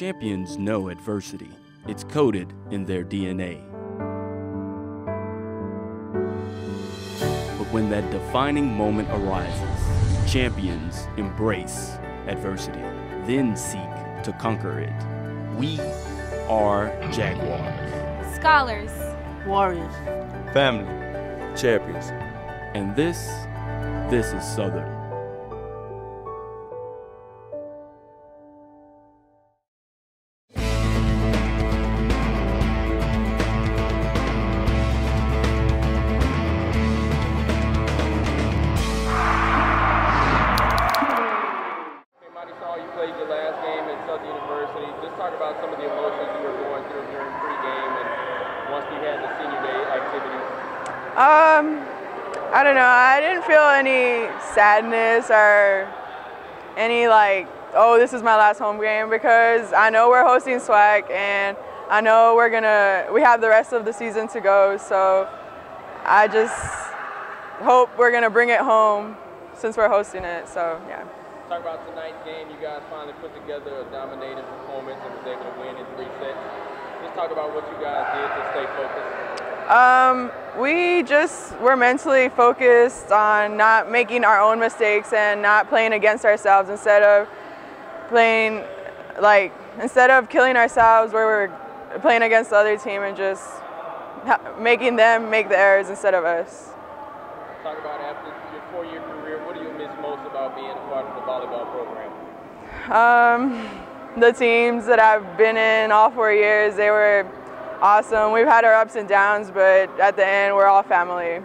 Champions know adversity. It's coded in their DNA. But when that defining moment arises, champions embrace adversity, then seek to conquer it. We are Jaguars. Scholars. Warriors. Family. Champions. And this, this is Southern. Talk about some of the emotions you were going through during pregame and once we had the senior day activities? Um, I don't know. I didn't feel any sadness or any like, oh, this is my last home game because I know we're hosting SWAC and I know we're gonna, we have the rest of the season to go. So I just hope we're gonna bring it home since we're hosting it. So yeah talk about tonight's game. You guys finally put together a dominating performance and was able to win in three sets. Just talk about what you guys did to stay focused. Um, we just were mentally focused on not making our own mistakes and not playing against ourselves instead of playing like instead of killing ourselves where we're playing against the other team and just making them make the errors instead of us. Talk about after about being a part of the volleyball program? Um, the teams that I've been in all four years, they were awesome. We've had our ups and downs, but at the end, we're all family.